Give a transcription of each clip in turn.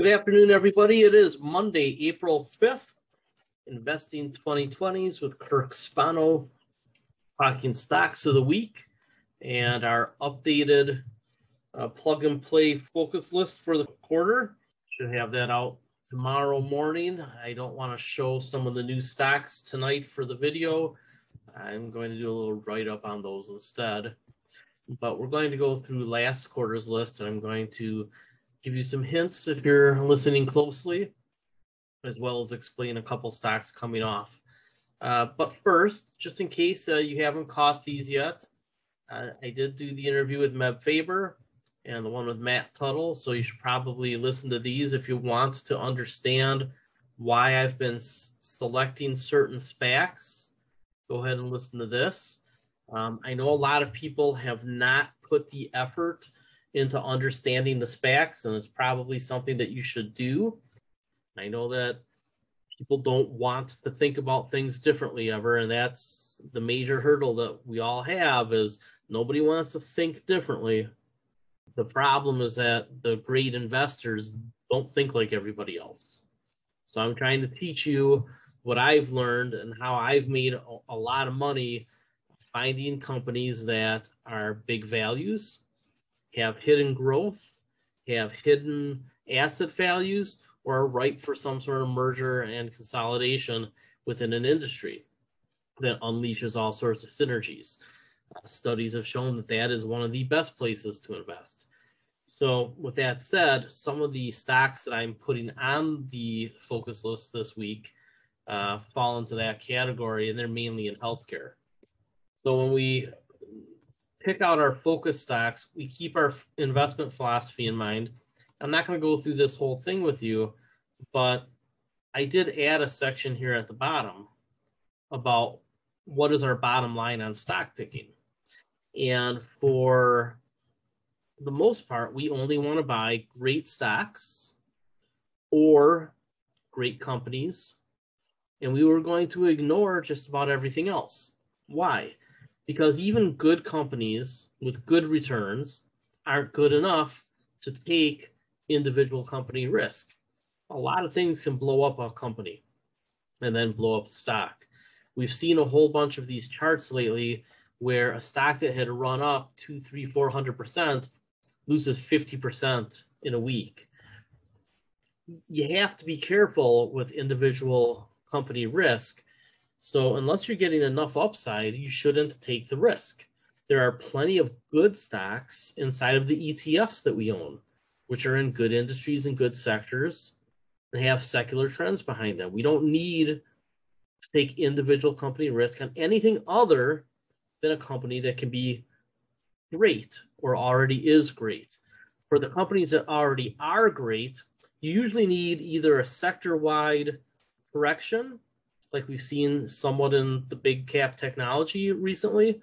Good afternoon, everybody. It is Monday, April 5th, Investing 2020s with Kirk Spano, talking stocks of the week and our updated uh, plug and play focus list for the quarter. Should have that out tomorrow morning. I don't want to show some of the new stocks tonight for the video. I'm going to do a little write up on those instead. But we're going to go through last quarter's list and I'm going to give you some hints if you're listening closely, as well as explain a couple stocks coming off. Uh, but first, just in case uh, you haven't caught these yet, uh, I did do the interview with Meb Faber and the one with Matt Tuttle. So you should probably listen to these if you want to understand why I've been s- selecting certain SPACs. Go ahead and listen to this. Um, I know a lot of people have not put the effort into understanding the SPACs, and it's probably something that you should do. I know that people don't want to think about things differently ever, and that's the major hurdle that we all have is nobody wants to think differently. The problem is that the great investors don't think like everybody else. So I'm trying to teach you what I've learned and how I've made a, a lot of money finding companies that are big values have hidden growth, have hidden asset values, or are ripe for some sort of merger and consolidation within an industry that unleashes all sorts of synergies. Uh, studies have shown that that is one of the best places to invest. So, with that said, some of the stocks that I'm putting on the focus list this week uh, fall into that category, and they're mainly in healthcare. So, when we pick out our focus stocks, we keep our investment philosophy in mind. I'm not going to go through this whole thing with you, but I did add a section here at the bottom about what is our bottom line on stock picking. And for the most part, we only want to buy great stocks or great companies. And we were going to ignore just about everything else. Why? Because even good companies with good returns aren't good enough to take individual company risk. A lot of things can blow up a company and then blow up the stock. We've seen a whole bunch of these charts lately where a stock that had run up two, three, four hundred percent loses 50% in a week. You have to be careful with individual company risk so unless you're getting enough upside, you shouldn't take the risk. There are plenty of good stocks inside of the ETFs that we own, which are in good industries and good sectors. They have secular trends behind them. We don't need to take individual company risk on anything other than a company that can be great or already is great. For the companies that already are great, you usually need either a sector wide correction like we've seen somewhat in the big cap technology recently,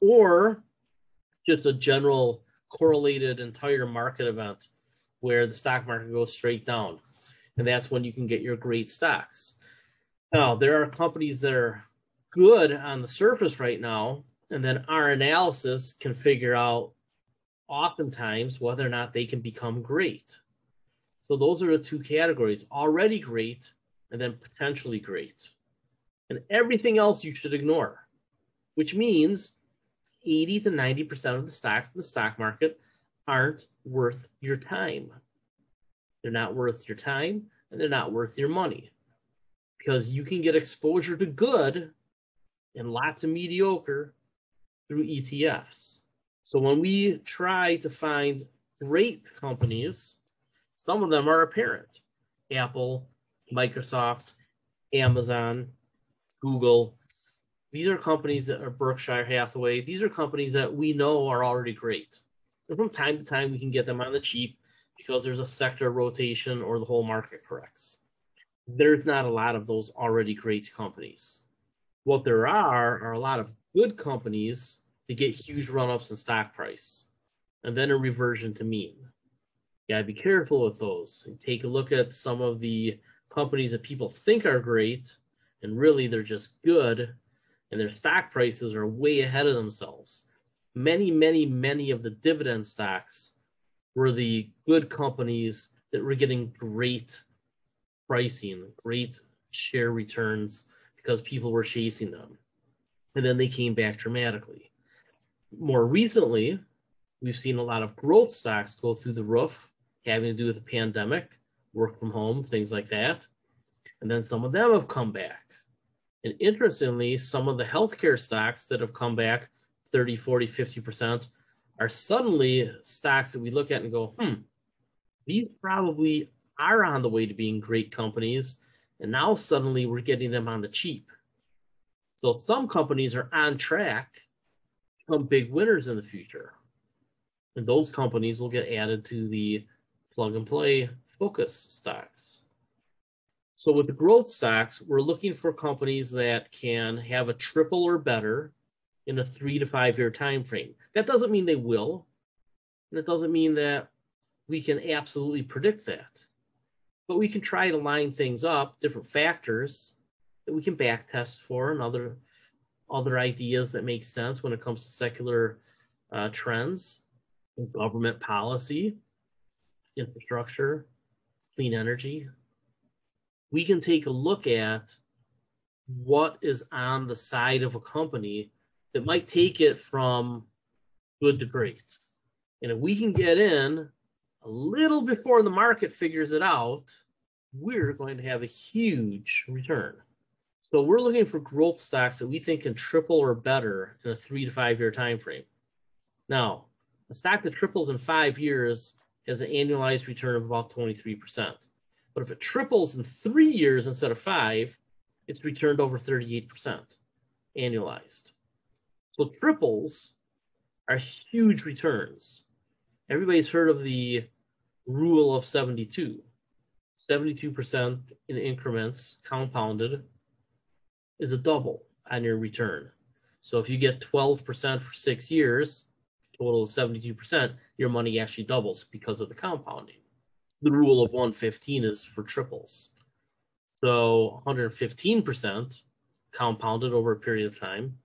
or just a general correlated entire market event where the stock market goes straight down. And that's when you can get your great stocks. Now, there are companies that are good on the surface right now, and then our analysis can figure out oftentimes whether or not they can become great. So those are the two categories already great and then potentially great and everything else you should ignore, which means 80 to 90% of the stocks in the stock market aren't worth your time. They're not worth your time and they're not worth your money because you can get exposure to good and lots of mediocre through ETFs. So when we try to find great companies, some of them are apparent Apple, Microsoft, Amazon, Google. These are companies that are Berkshire Hathaway. These are companies that we know are already great. And from time to time, we can get them on the cheap because there's a sector rotation or the whole market corrects. There's not a lot of those already great companies. What there are are a lot of good companies that get huge run ups in stock price and then a reversion to mean. You gotta be careful with those. Take a look at some of the companies that people think are great and really they're just good and their stock prices are way ahead of themselves. Many, many, many of the dividend stocks were the good companies that were getting great pricing, great share returns because people were chasing them. And then they came back dramatically. More recently, we've seen a lot of growth stocks go through the roof, having to do with the pandemic, work from home, things like that. And then some of them have come back. And interestingly, some of the healthcare stocks that have come back 30, 40, 50% are suddenly stocks that we look at and go, hmm, these probably are on the way to being great companies. And now suddenly we're getting them on the cheap. So some companies are on track to become big winners in the future. And those companies will get added to the plug and play focus stocks. So with the growth stocks, we're looking for companies that can have a triple or better in a three to five year time frame. That doesn't mean they will, and it doesn't mean that we can absolutely predict that. But we can try to line things up, different factors that we can back test for, and other other ideas that make sense when it comes to secular uh, trends, government policy, infrastructure, clean energy. We can take a look at what is on the side of a company that might take it from good to great. And if we can get in a little before the market figures it out, we're going to have a huge return. So we're looking for growth stocks that we think can triple or better in a three to five year time frame. Now, a stock that triples in five years has an annualized return of about 23%. But if it triples in three years instead of five, it's returned over 38% annualized. So triples are huge returns. Everybody's heard of the rule of 72. 72% in increments compounded is a double on your return. So if you get 12% for six years, total of 72%, your money actually doubles because of the compounding. The rule of 115 is for triples. So 115% compounded over a period of time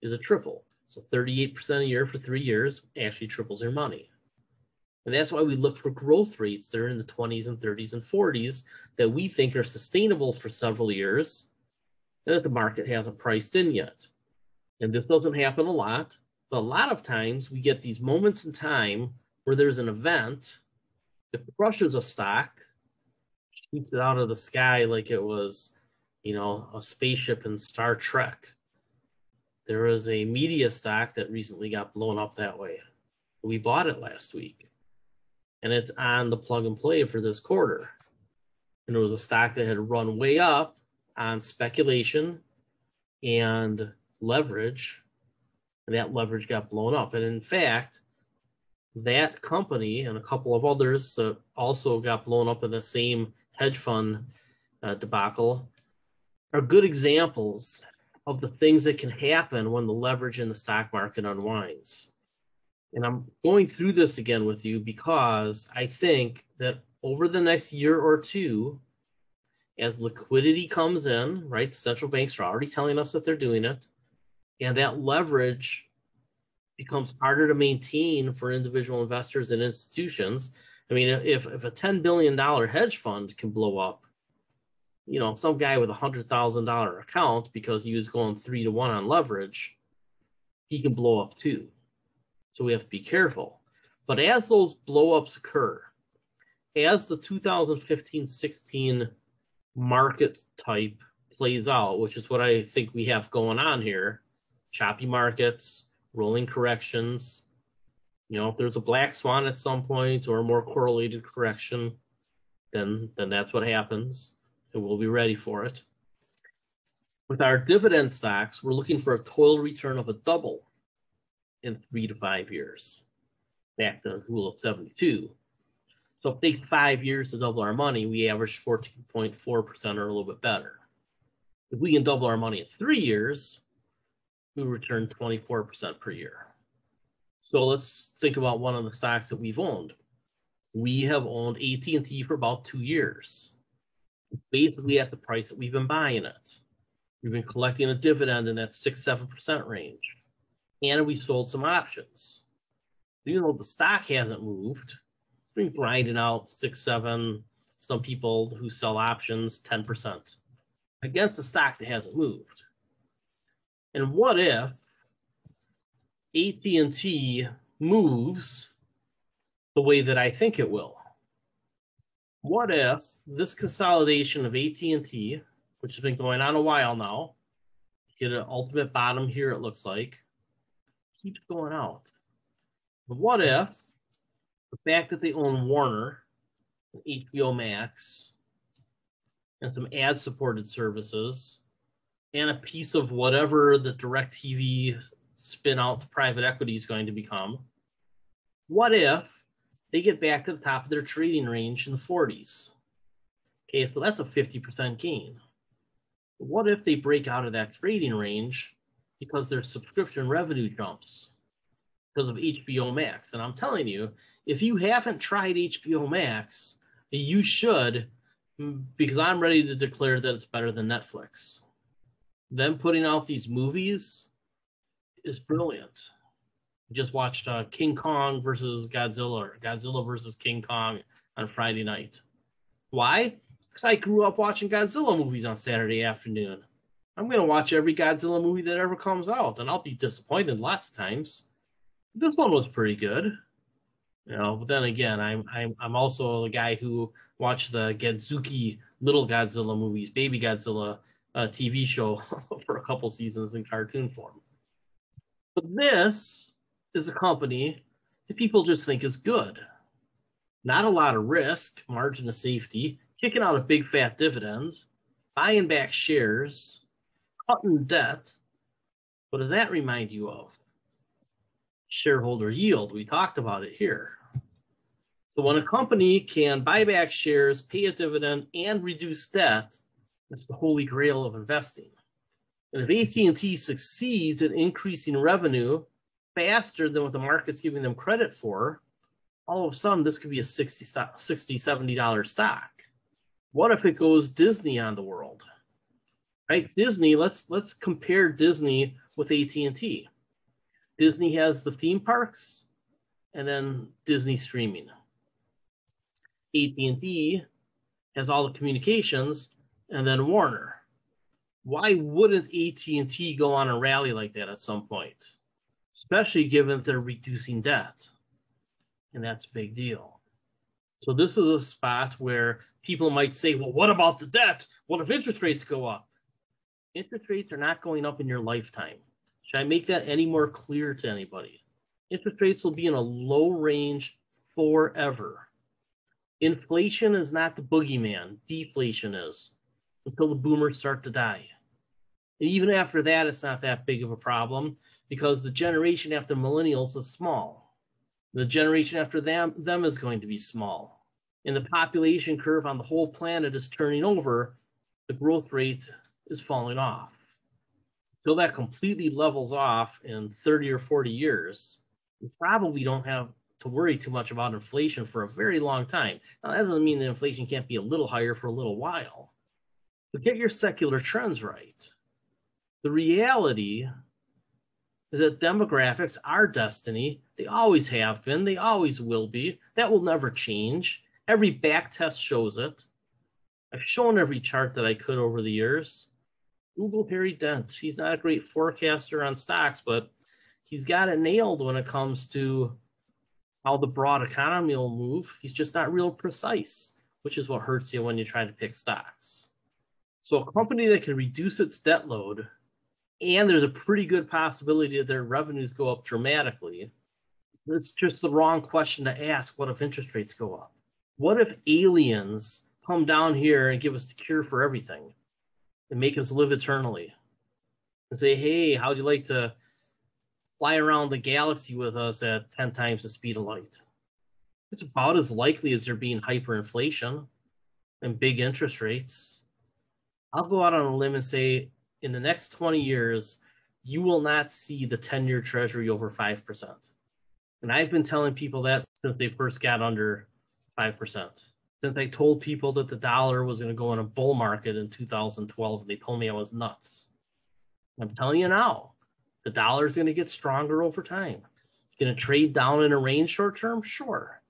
is a triple. So 38% a year for three years actually triples your money. And that's why we look for growth rates that are in the 20s and 30s and 40s that we think are sustainable for several years and that the market hasn't priced in yet. And this doesn't happen a lot, but a lot of times we get these moments in time where there's an event that crushes a stock, shoots it out of the sky like it was, you know, a spaceship in Star Trek there was a media stock that recently got blown up that way. We bought it last week, and it's on the plug and play for this quarter. And it was a stock that had run way up on speculation and leverage, and that leverage got blown up. And in fact, that company and a couple of others uh, also got blown up in the same hedge fund uh, debacle are good examples of the things that can happen when the leverage in the stock market unwinds. And I'm going through this again with you because I think that over the next year or two, as liquidity comes in, right, the central banks are already telling us that they're doing it, and that leverage becomes harder to maintain for individual investors and institutions. I mean, if, if a $10 billion hedge fund can blow up, you know, some guy with a hundred thousand dollar account because he was going three to one on leverage, he can blow up too. So we have to be careful. But as those blowups occur, as the 2015-16 market type plays out, which is what I think we have going on here, choppy markets, rolling corrections, you know, if there's a black swan at some point or a more correlated correction, then then that's what happens and we'll be ready for it. With our dividend stocks, we're looking for a total return of a double in three to five years. Back to the rule of 72. So it takes five years to double our money, we average 14.4% or a little bit better. If we can double our money in three years, we return 24% per year. So let's think about one of the stocks that we've owned. We have owned AT&T for about two years basically at the price that we've been buying it. We've been collecting a dividend in that six, seven percent range. And we sold some options. Even though the stock hasn't moved, been grinding out six, seven. Some people who sell options, 10% against a stock that hasn't moved. And what if AT&T moves the way that I think it will? What if this consolidation of AT&T, which has been going on a while now, get an ultimate bottom here, it looks like, keeps going out. But what if the fact that they own Warner, HBO Max, and some ad supported services, and a piece of whatever the DirecTV spin out to private equity is going to become, what if they get back to the top of their trading range in the 40s? Okay, so that's a 50% gain. What if they break out of that trading range because their subscription revenue jumps because of HBO Max? And I'm telling you, if you haven't tried HBO Max, you should because I'm ready to declare that it's better than Netflix. Them putting out these movies is brilliant. Just watched uh, King Kong versus Godzilla, or Godzilla versus King Kong on Friday night. Why? Because I grew up watching Godzilla movies on Saturday afternoon. I'm going to watch every Godzilla movie that ever comes out, and I'll be disappointed lots of times. This one was pretty good. You know, but then again, I'm I'm I'm also the guy who watched the Godzooky Little Godzilla movies, Baby Godzilla uh, TV show for a couple seasons in cartoon form. But this is a company that people just think is good. Not a lot of risk, margin of safety, kicking out a big fat dividend, buying back shares, cutting debt. What does that remind you of? shareholder yield. We talked about it here. So when a company can buy back shares, pay a dividend, and reduce debt, that's the holy grail of investing. And if AT&T succeeds in increasing revenue faster than what the market's giving them credit for, all of a sudden this could be a 60, 60 $70 stock. What if it goes Disney on the world? Right? Disney, let's let's compare Disney with AT&T. Disney has the theme parks and then Disney streaming. AT&T has all the communications and then Warner. Why wouldn't AT&T go on a rally like that at some point? Especially given they're reducing debt. And that's a big deal. So this is a spot where people might say, well, what about the debt? What if interest rates go up? Interest rates are not going up in your lifetime. Should I make that any more clear to anybody? Interest rates will be in a low range forever. Inflation is not the boogeyman, deflation is until the boomers start to die. And even after that, it's not that big of a problem because the generation after millennials is small. The generation after them, them is going to be small. And the population curve on the whole planet is turning over. The growth rate is falling off until that completely levels off in 30 or 40 years, we probably don't have to worry too much about inflation for a very long time. Now, that doesn't mean that inflation can't be a little higher for a little while, but get your secular trends right. The reality is that demographics are destiny. They always have been, they always will be. That will never change. Every back test shows it. I've shown every chart that I could over the years. Google Harry Dent. He's not a great forecaster on stocks, but he's got it nailed when it comes to how the broad economy will move. He's just not real precise, which is what hurts you when you try to pick stocks. So a company that can reduce its debt load, and there's a pretty good possibility that their revenues go up dramatically. It's just the wrong question to ask. What if interest rates go up? What if aliens come down here and give us the cure for everything? and make us live eternally. And say, hey, how'd you like to fly around the galaxy with us at 10 times the speed of light? It's about as likely as there being hyperinflation and big interest rates. I'll go out on a limb and say, in the next 20 years, you will not see the 10 year treasury over 5%. And I've been telling people that since they first got under 5% since I told people that the dollar was going to go in a bull market in 2012. They told me I was nuts. I'm telling you now, the dollar is going to get stronger over time. It's going to trade down in a range short term, sure.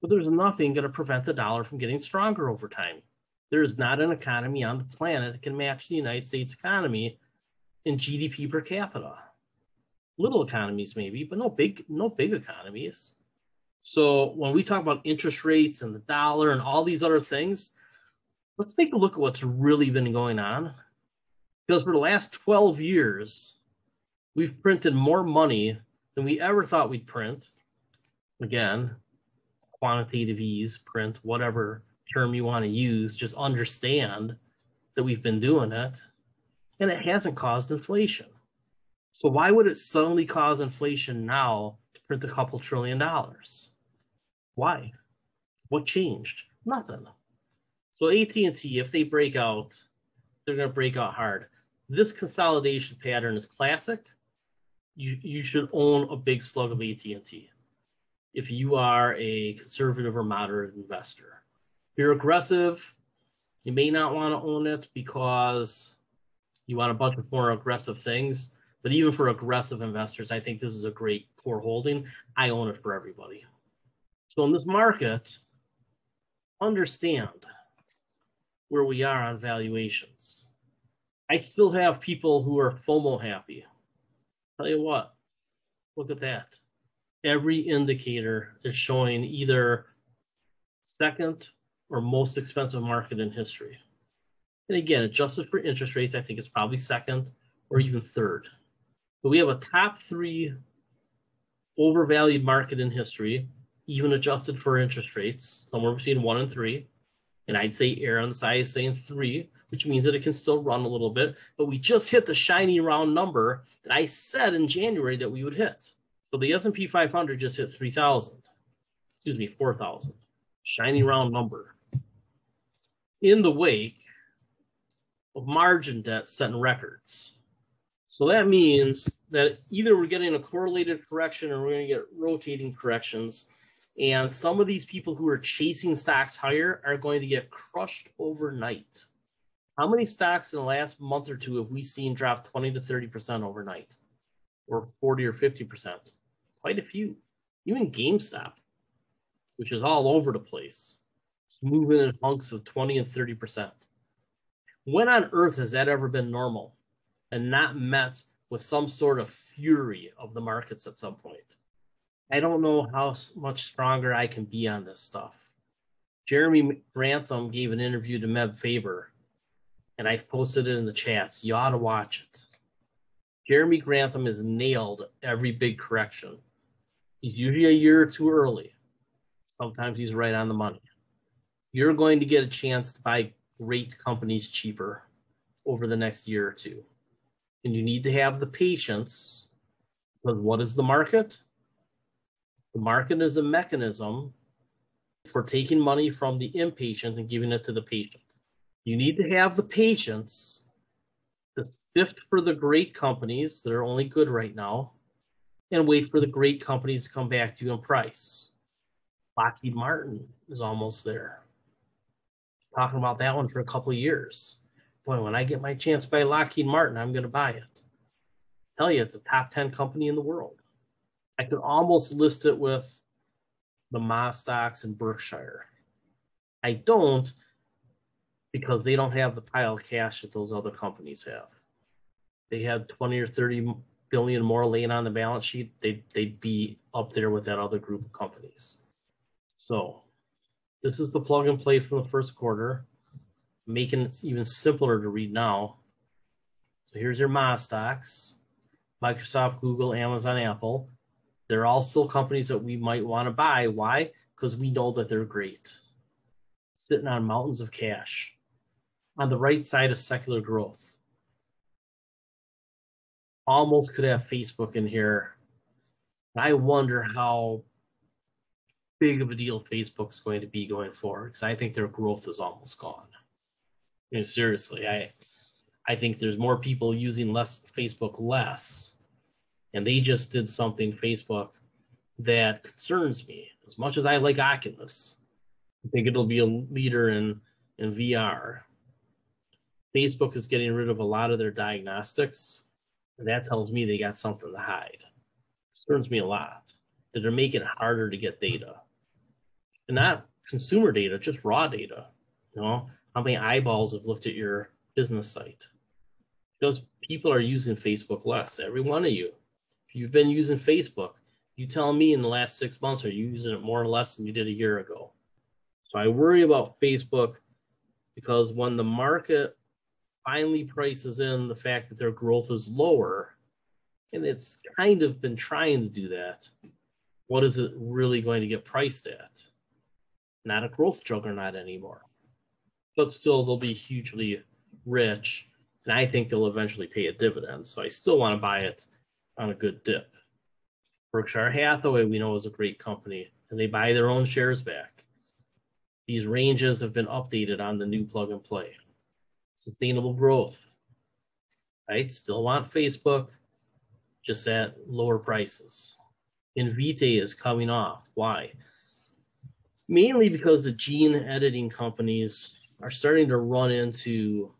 But there's nothing going to prevent the dollar from getting stronger over time. There is not an economy on the planet that can match the United States economy in GDP per capita. Little economies maybe, but no big no big economies. So when we talk about interest rates and the dollar and all these other things, let's take a look at what's really been going on. Because for the last 12 years, we've printed more money than we ever thought we'd print. Again, quantitative ease, print, whatever term you want to use, just understand that we've been doing it and it hasn't caused inflation. So why would it suddenly cause inflation now to print a couple trillion dollars? Why? What changed? Nothing. So AT&T, if they break out, they're going to break out hard. This consolidation pattern is classic. You you should own a big slug of AT&T if you are a conservative or moderate investor. You're aggressive, you may not want to own it because you want a bunch of more aggressive things. But even for aggressive investors, I think this is a great core holding. I own it for everybody. So in this market, understand where we are on valuations. I still have people who are FOMO happy. Tell you what, look at that. Every indicator is showing either second or most expensive market in history. And again, adjusted for interest rates, I think it's probably second or even third. But we have a top three overvalued market in history, even adjusted for interest rates, somewhere between one and three. And I'd say air on the side is saying three, which means that it can still run a little bit. But we just hit the shiny round number that I said in January that we would hit. So the S&P 500 just hit 3,000. Excuse me, 4,000. Shiny round number. In the wake of margin debt setting records. So that means that either we're getting a correlated correction or we're going to get rotating corrections. And some of these people who are chasing stocks higher are going to get crushed overnight. How many stocks in the last month or two have we seen drop 20 to 30% overnight? Or 40 or 50%? Quite a few. Even GameStop, which is all over the place, moving in hunks of 20 and 30%. When on earth has that ever been normal and not met with some sort of fury of the markets at some point? I don't know how much stronger I can be on this stuff. Jeremy Grantham gave an interview to Meb Faber, and I've posted it in the chats. You ought to watch it. Jeremy Grantham has nailed every big correction. He's usually a year or two early. Sometimes he's right on the money. You're going to get a chance to buy great companies cheaper over the next year or two. And you need to have the patience because what is the market? The market is a mechanism for taking money from the impatient and giving it to the patient. You need to have the patience to sift for the great companies that are only good right now and wait for the great companies to come back to you in price. Lockheed Martin is almost there talking about that one for a couple of years. Boy, when I get my chance buy Lockheed Martin, I'm going to buy it. Tell you, it's a top 10 company in the world. I could almost list it with the Ma stocks and Berkshire. I don't because they don't have the pile of cash that those other companies have. They had 20 or 30 billion more laying on the balance sheet, they'd, they'd be up there with that other group of companies. So this is the plug and play from the first quarter, making it even simpler to read now. So here's your Ma stocks, Microsoft, Google, Amazon, Apple. They're all still companies that we might want to buy. Why? Because we know that they're great. Sitting on mountains of cash. On the right side of secular growth. Almost could have Facebook in here. I wonder how big of a deal Facebook's going to be going forward because I think their growth is almost gone. I mean, seriously, I I think there's more people using less Facebook less, and they just did something Facebook that concerns me. As much as I like Oculus, I think it'll be a leader in in VR. Facebook is getting rid of a lot of their diagnostics, and that tells me they got something to hide. Concerns me a lot that they're making it harder to get data and not consumer data, just raw data. You know, how many eyeballs have looked at your business site? Because people are using Facebook less. Every one of you. If you've been using Facebook, you tell me in the last six months, are you using it more or less than you did a year ago? So I worry about Facebook because when the market finally prices in the fact that their growth is lower, and it's kind of been trying to do that, what is it really going to get priced at? Not a growth juggernaut anymore. But still, they'll be hugely rich, and I think they'll eventually pay a dividend. So I still want to buy it on a good dip. Berkshire Hathaway, we know, is a great company, and they buy their own shares back. These ranges have been updated on the new plug and play. Sustainable growth, right? Still want Facebook, just at lower prices. Invitae is coming off. Why? Mainly because the gene editing companies are starting to run into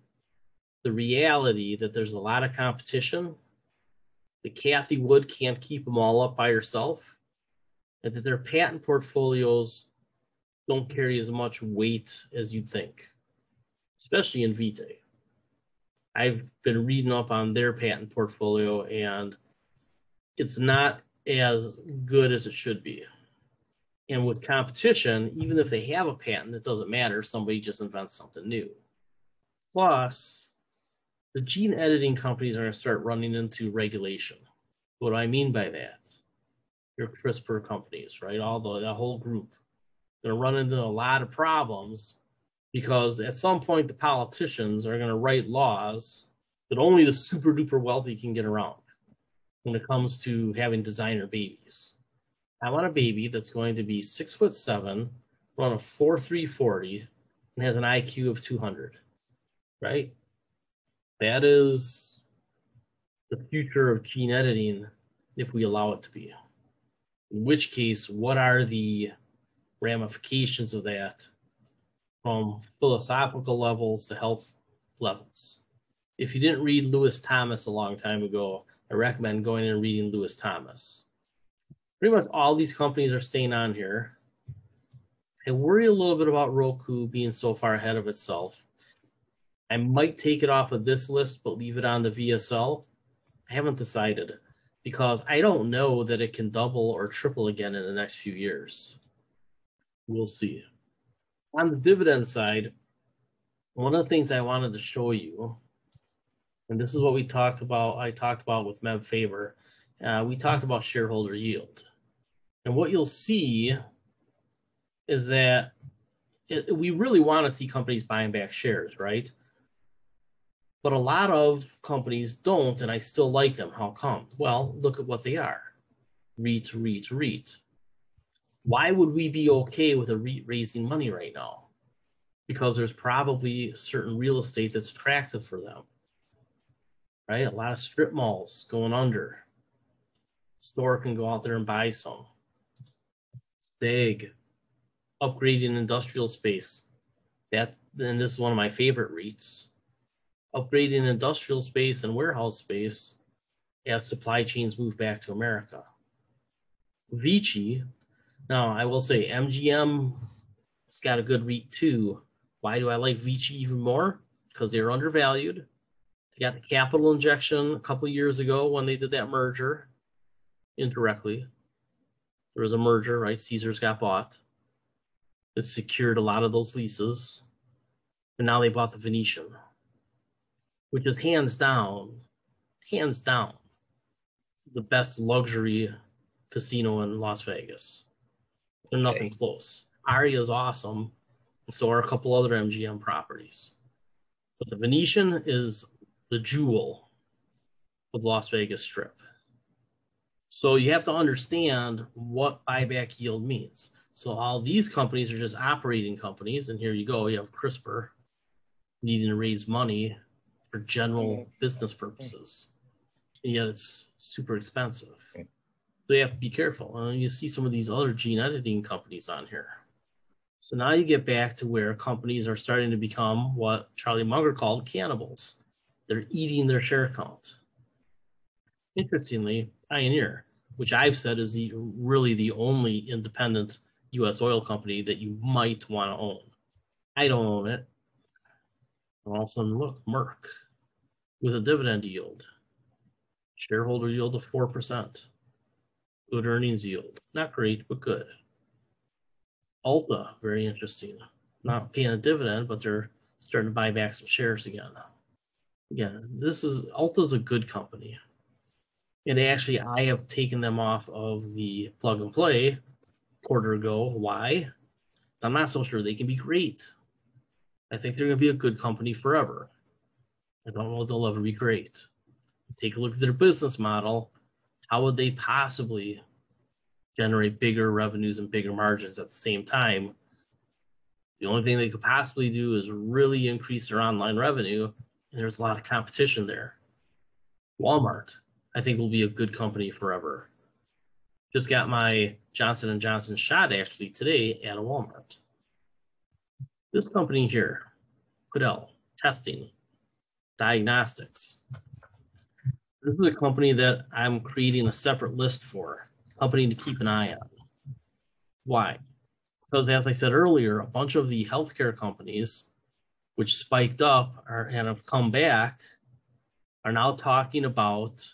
the reality that there's a lot of competition that Cathie Wood can't keep them all up by herself, and that their patent portfolios don't carry as much weight as you'd think, especially Invitae. I've been reading up on their patent portfolio, and it's not as good as it should be. And with competition, even if they have a patent, it doesn't matter. Somebody just invents something new. Plus, the gene editing companies are going to start running into regulation. What do I mean by that? Your CRISPR companies, right? All the, the whole group. Going to run into a lot of problems because at some point the politicians are going to write laws that only the super duper wealthy can get around when it comes to having designer babies. I want a baby that's going to be six foot seven, run a four three forty, and has an IQ of 200, right? that is the future of gene editing if we allow it to be. In which case, what are the ramifications of that from philosophical levels to health levels? If you didn't read Lewis Thomas a long time ago, I recommend going and reading Lewis Thomas. Pretty much all these companies are staying on here. I worry a little bit about Roku being so far ahead of itself I might take it off of this list, but leave it on the VSL. I haven't decided because I don't know that it can double or triple again in the next few years. We'll see. On the dividend side, one of the things I wanted to show you, and this is what we talked about, I talked about with Meb Faber, uh, we talked about shareholder yield. And what you'll see is that it, we really want to see companies buying back shares, right? But a lot of companies don't, and I still like them. How come? Well, look at what they are REIT, REIT, REIT. Why would we be okay with a REIT raising money right now? Because there's probably certain real estate that's attractive for them. Right? A lot of strip malls going under. Store can go out there and buy some. Big. Upgrading industrial space. That and this is one of my favorite REITs upgrading industrial space and warehouse space as supply chains move back to America. Vici, now I will say MGM has got a good REIT too. Why do I like Vici even more? Because they're undervalued. They got the capital injection a couple years ago when they did that merger indirectly. There was a merger, right? Caesars got bought. It secured a lot of those leases. And now they bought the Venetian which is hands down, hands down, the best luxury casino in Las Vegas. They're nothing okay. close. Aria is awesome. So are a couple other MGM properties. But the Venetian is the jewel of the Las Vegas Strip. So you have to understand what buyback yield means. So all these companies are just operating companies, and here you go. You have CRISPR needing to raise money for general business purposes. And yet it's super expensive. So you have to be careful. And you see some of these other gene editing companies on here. So now you get back to where companies are starting to become what Charlie Munger called cannibals. They're eating their share count. Interestingly, Pioneer, which I've said is the really the only independent U.S. oil company that you might want to own. I don't own it. And all of a sudden, look, Merck with a dividend yield, shareholder yield of 4%, good earnings yield. Not great, but good. Ulta, very interesting. Not paying a dividend, but they're starting to buy back some shares again. Again, this is Ulta's a good company. And actually, I have taken them off of the plug and play quarter ago. Why? I'm not so sure they can be great. I think they're going to be a good company forever. I don't know if they'll ever be great. Take a look at their business model. How would they possibly generate bigger revenues and bigger margins at the same time? The only thing they could possibly do is really increase their online revenue, and there's a lot of competition there. Walmart, I think, will be a good company forever. Just got my Johnson and Johnson shot actually today at a Walmart. This company here, Quidel Testing Diagnostics. This is a company that I'm creating a separate list for, company to keep an eye on. Why? Because as I said earlier, a bunch of the healthcare companies, which spiked up are, and have come back, are now talking about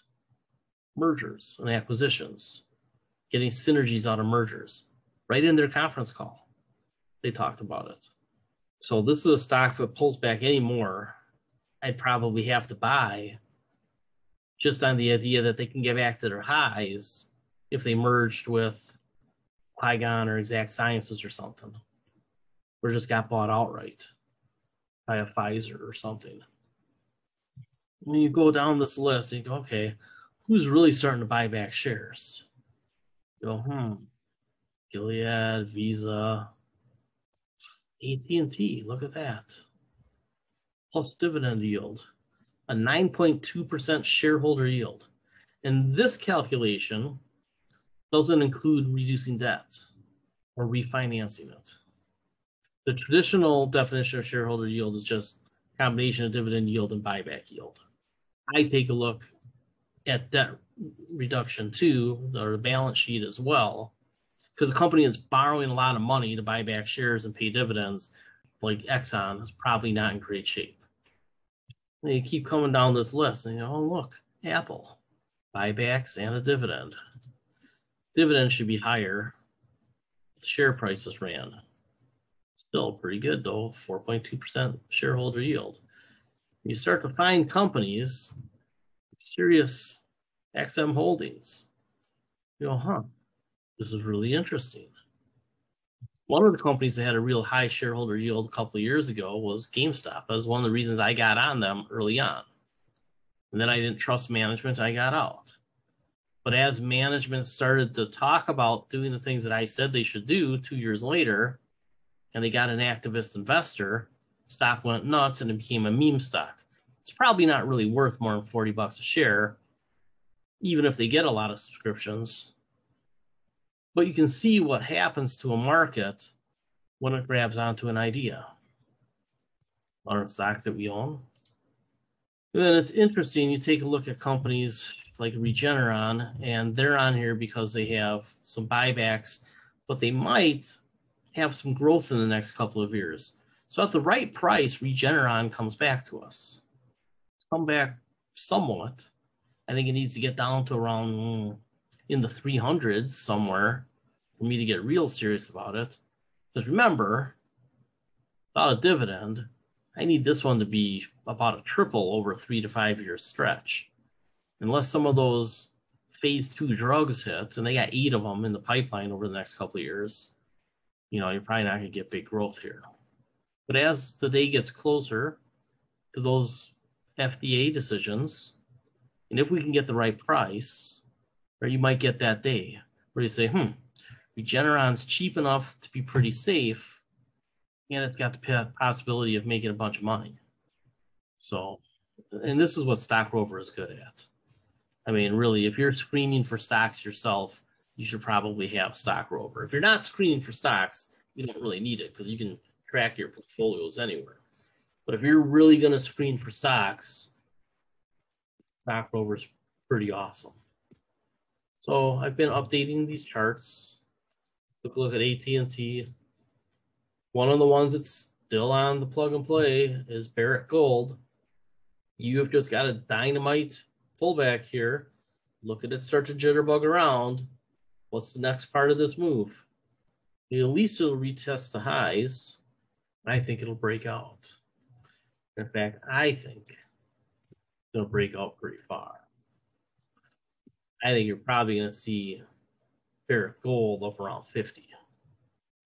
mergers and acquisitions getting synergies out of mergers. Right in their conference call, they talked about it. So this is a stock that pulls back any more. I'd probably have to buy just on the idea that they can get back to their highs if they merged with Pygon or Exact Sciences or something, or just got bought outright by a Pfizer or something. When you go down this list, you go, okay, who's really starting to buy back shares? go, hmm, Gilead, Visa, AT&T, look at that. Plus dividend yield, a 9.2% shareholder yield. And this calculation doesn't include reducing debt or refinancing it. The traditional definition of shareholder yield is just combination of dividend yield and buyback yield. I take a look at debt reduction too, or the balance sheet as well, because a company that's borrowing a lot of money to buy back shares and pay dividends, like Exxon, is probably not in great shape. And you keep coming down this list, and you know, oh look, Apple, buybacks and a dividend. Dividend should be higher. Share prices ran. Still pretty good though, 4.2% shareholder yield. You start to find companies, Sirius XM Holdings. You go, huh, this is really interesting. One of the companies that had a real high shareholder yield a couple of years ago was GameStop. That was one of the reasons I got on them early on. And then I didn't trust management, I got out. But as management started to talk about doing the things that I said they should do two years later, and they got an activist investor, stock went nuts and it became a meme stock. It's probably not really worth more than 40 bucks a share, even if they get a lot of subscriptions. But you can see what happens to a market when it grabs onto an idea or a stock that we own. And then it's interesting, you take a look at companies like Regeneron, and they're on here because they have some buybacks, but they might have some growth in the next couple of years. So at the right price, Regeneron comes back to us. Come back somewhat. I think it needs to get down to around mm, in the 300s somewhere for me to get real serious about it. Because remember, without a dividend, I need this one to be about a triple over a three to five year stretch. Unless some of those phase two drugs hit, and they got eight of them in the pipeline over the next couple of years, you know, you're probably not going to get big growth here. But as the day gets closer to those FDA decisions, and if we can get the right price, or you might get that day where you say, hmm, Regeneron's cheap enough to be pretty safe, and it's got the possibility of making a bunch of money. So, and this is what Stock Rover is good at. I mean, really, if you're screening for stocks yourself, you should probably have Stock Rover. If you're not screening for stocks, you don't really need it because you can track your portfolios anywhere. But if you're really going to screen for stocks, Stock is pretty awesome. So I've been updating these charts Took a look at AT&T. One of the ones that's still on the plug and play is Barrick Gold. You have just got a dynamite pullback here. Look at it start to jitterbug around. What's the next part of this move? At least it'll retest the highs. I think it'll break out. In fact, I think it'll break out pretty far. I think you're probably going to see Barrick Gold up around 50.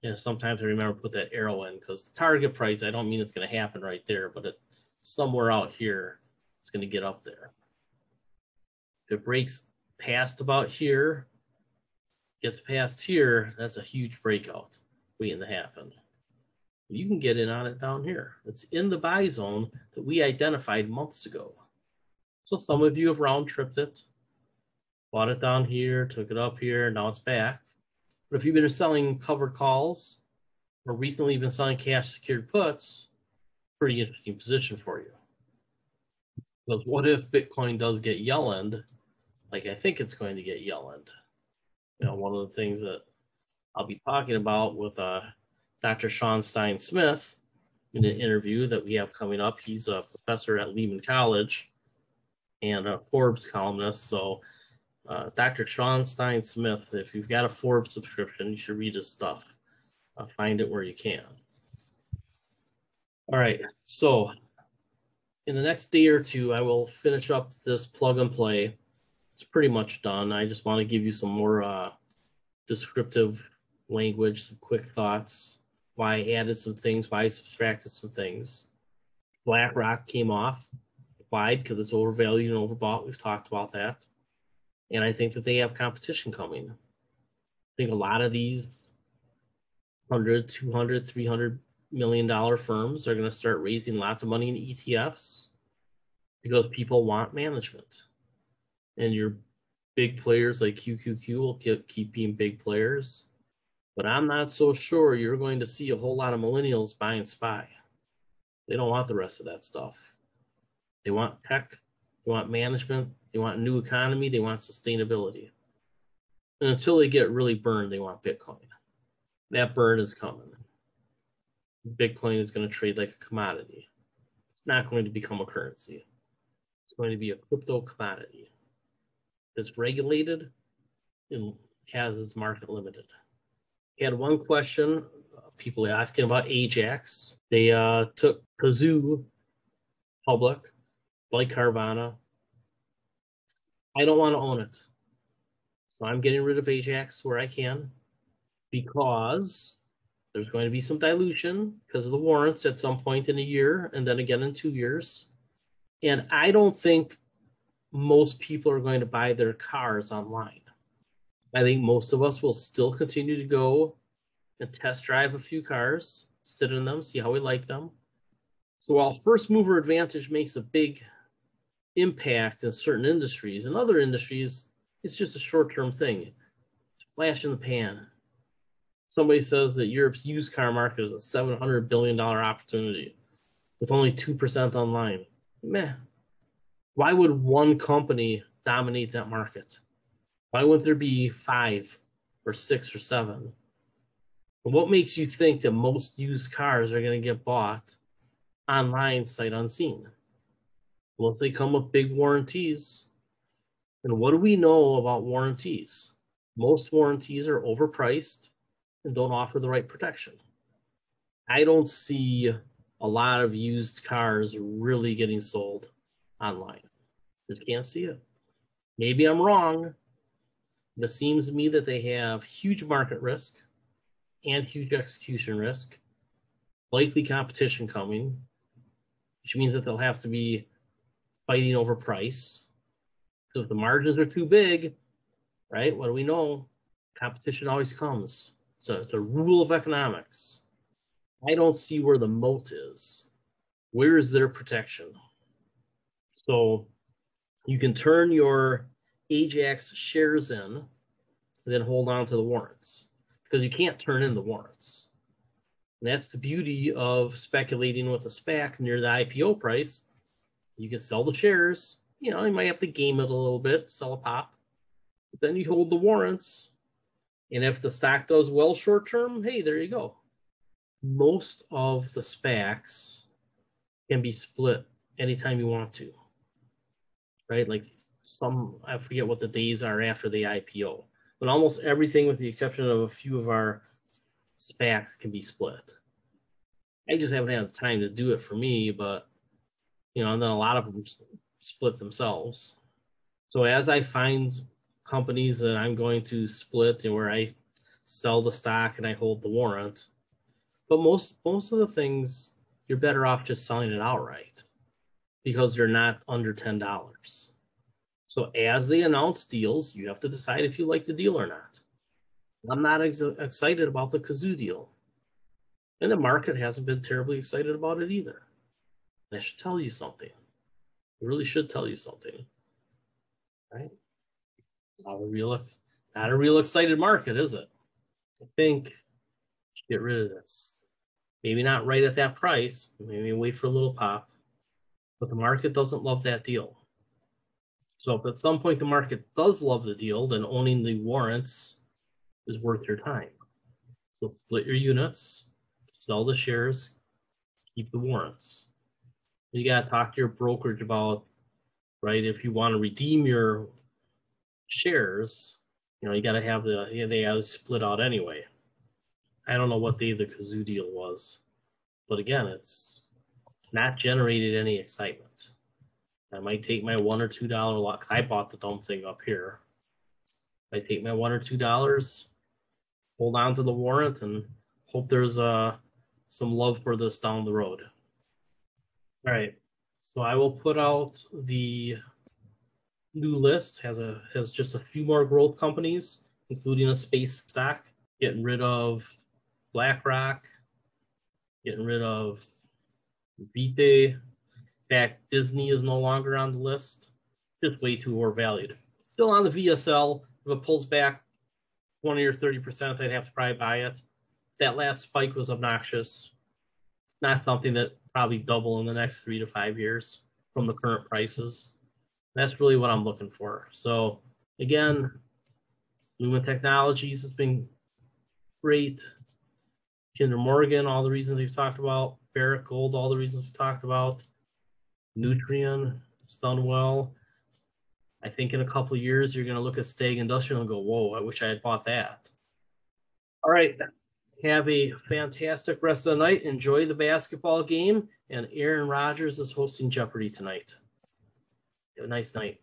And sometimes I remember put that arrow in because the target price, I don't mean it's going to happen right there, but it somewhere out here, it's going to get up there. If it breaks past about here, gets past here, that's a huge breakout waiting to happen. You can get in on it down here. It's in the buy zone that we identified months ago. So some of you have round tripped it, bought it down here, took it up here, now it's back. But if you've been selling covered calls or recently been selling cash secured puts, pretty interesting position for you. Because what if Bitcoin does get Yellened, like I think it's going to get Yellened? You know, one of the things that I'll be talking about with uh, Dr. Sean Stein Smith in an interview that we have coming up. He's a professor at Lehman College and a Forbes columnist. So, uh, Dr. Sean Stein Smith, if you've got a Forbes subscription, you should read his stuff. Uh, find it where you can. All right. So, in the next day or two, I will finish up this plug and play. It's pretty much done. I just want to give you some more uh, descriptive language, some quick thoughts, why I added some things, why I subtracted some things. BlackRock came off wide because it's overvalued and overbought. We've talked about that. And I think that they have competition coming. I think a lot of these 100, 200, 300 million dollar firms are going to start raising lots of money in ETFs because people want management. And your big players like QQQ will keep being big players. But I'm not so sure you're going to see a whole lot of millennials buying SPY. They don't want the rest of that stuff. They want tech, they want management, they want new economy, they want sustainability. And until they get really burned, they want Bitcoin. That burn is coming. Bitcoin is going to trade like a commodity. It's not going to become a currency. It's going to be a crypto commodity. It's regulated and has its market limited. Had one question. People asking about Ajax. They uh, took Cazoo public like Carvana. I don't want to own it. So I'm getting rid of Ajax where I can because there's going to be some dilution because of the warrants at some point in a year and then again in two years. And I don't think most people are going to buy their cars online. I think most of us will still continue to go and test drive a few cars, sit in them, see how we like them. So while first mover advantage makes a big impact in certain industries. In other industries, it's just a short term thing. Flash in the pan. Somebody says that Europe's used car market is a $700 billion opportunity with only 2% online. Meh. Why would one company dominate that market? Why wouldn't there be five or six or seven? what makes you think that most used cars are going to get bought online sight unseen? unless they come with big warranties. And what do we know about warranties? Most warranties are overpriced and don't offer the right protection. I don't see a lot of used cars really getting sold online. Just can't see it. Maybe I'm wrong. But it seems to me that they have huge market risk and huge execution risk, likely competition coming, which means that they'll have to be fighting over price. So if the margins are too big, right? What do we know? Competition always comes. So it's a rule of economics. I don't see where the moat is. Where is their protection? So you can turn your Ajax shares in and then hold on to the warrants because you can't turn in the warrants. And that's the beauty of speculating with a SPAC near the IPO price you can sell the shares. You know, you might have to game it a little bit, sell a pop. But then you hold the warrants. And if the stock does well short term, hey, there you go. Most of the SPACs can be split anytime you want to. Right? Like some, I forget what the days are after the IPO, but almost everything, with the exception of a few of our SPACs, can be split. I just haven't had the time to do it for me, but you know, and then a lot of them split themselves. So as I find companies that I'm going to split and where I sell the stock and I hold the warrant, but most most of the things you're better off just selling it outright because they're not under ten dollars. So as they announce deals, you have to decide if you like the deal or not. I'm not ex- excited about the Cazoo deal, and the market hasn't been terribly excited about it either. That should tell you something. It really should tell you something, right? Not a real, not a real excited market, is it? I think get rid of this. Maybe not right at that price. Maybe wait for a little pop. But the market doesn't love that deal. So if at some point the market does love the deal, then owning the warrants is worth your time. So split your units, sell the shares, keep the warrants. You got to talk to your brokerage about, right? If you want to redeem your shares, you know, you got to have the, yeah, they have split out anyway. I don't know what day the Cazoo deal was, but again, it's not generated any excitement. I might take my one or two dollar lot. Because I bought the dumb thing up here. I take my one or two dollars, hold on to the warrant, and hope there's uh, some love for this down the road. All right, so I will put out the new list has a has just a few more growth companies, including a space stock, getting rid of BlackRock, getting rid of Vite. Fact, Disney is no longer on the list. Just way too overvalued. Still on the VSL. If it pulls back 20 or 30%, I'd have to probably buy it. That last spike was obnoxious. Not something that probably double in the next three to five years from the current prices. That's really what I'm looking for. So again, Lumen Technologies has been great. Kinder Morgan, all the reasons we've talked about. Barrick Gold, all the reasons we've talked about. Nutrien, Stunwell. I think in a couple of years, you're going to look at Stag Industrial and go, whoa, I wish I had bought that. All right. Have a fantastic rest of the night. Enjoy the basketball game. And Aaron Rodgers is hosting Jeopardy tonight. Have a nice night.